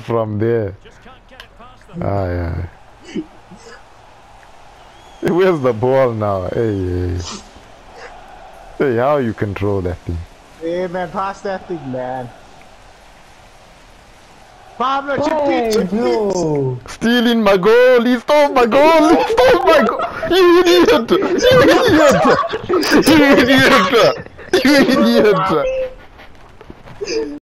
Not from there. Ah, yeah. Where's the ball now? Hey, hey. Hey, how you control that thing? Hey man, pass that thing, man. Pablo, chip Hey, it, chip it. Stealing my goal! He stole my goal! He stole my goal! You idiot! You idiot! You idiot! You idiot!